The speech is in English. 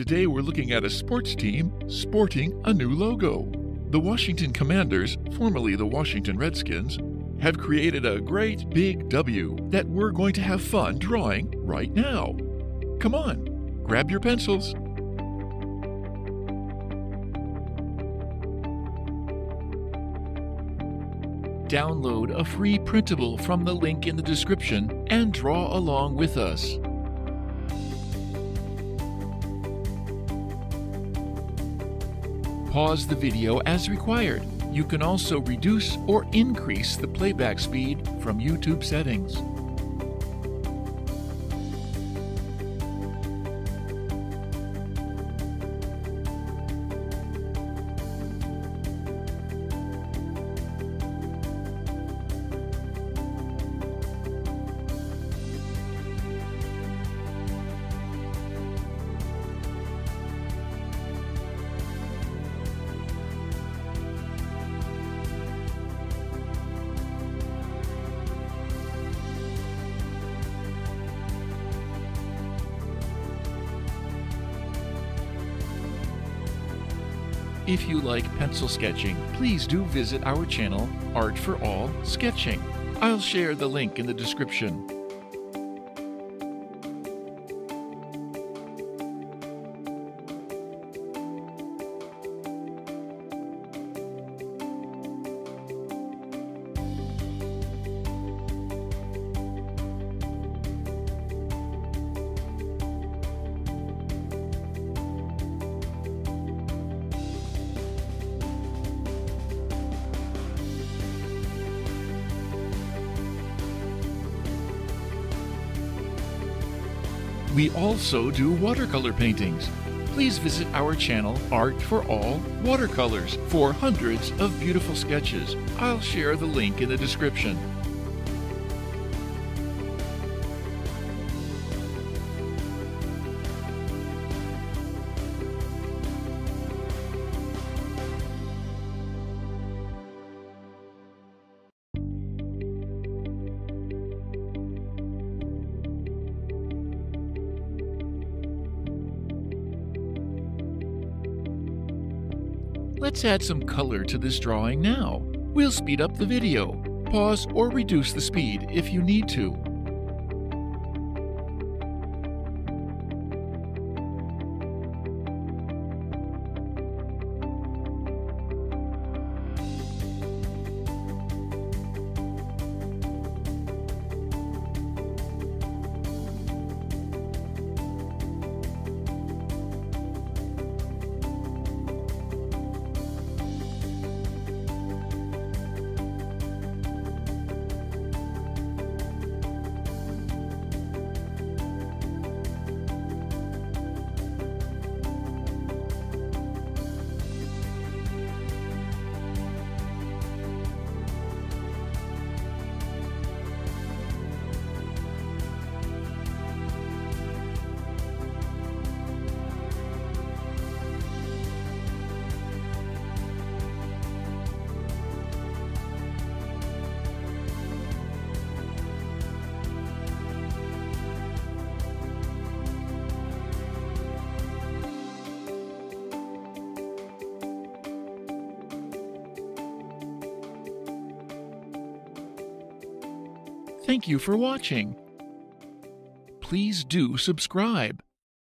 Today we're looking at a sports team sporting a new logo. The Washington Commanders, formerly the Washington Redskins, have created a great big W that we're going to have fun drawing right now. Come on, grab your pencils. Download a free printable from the link in the description and draw along with us. Pause the video as required. You can also reduce or increase the playback speed from YouTube settings. If you like pencil sketching, please do visit our channel, Art for All Sketching. I'll share the link in the description. We also do watercolor paintings. Please visit our channel, Art for All Watercolors, for hundreds of beautiful sketches. I'll share the link in the description. Let's add some color to this drawing now. We'll speed up the video. Pause or reduce the speed if you need to. Thank you for watching. Please do subscribe.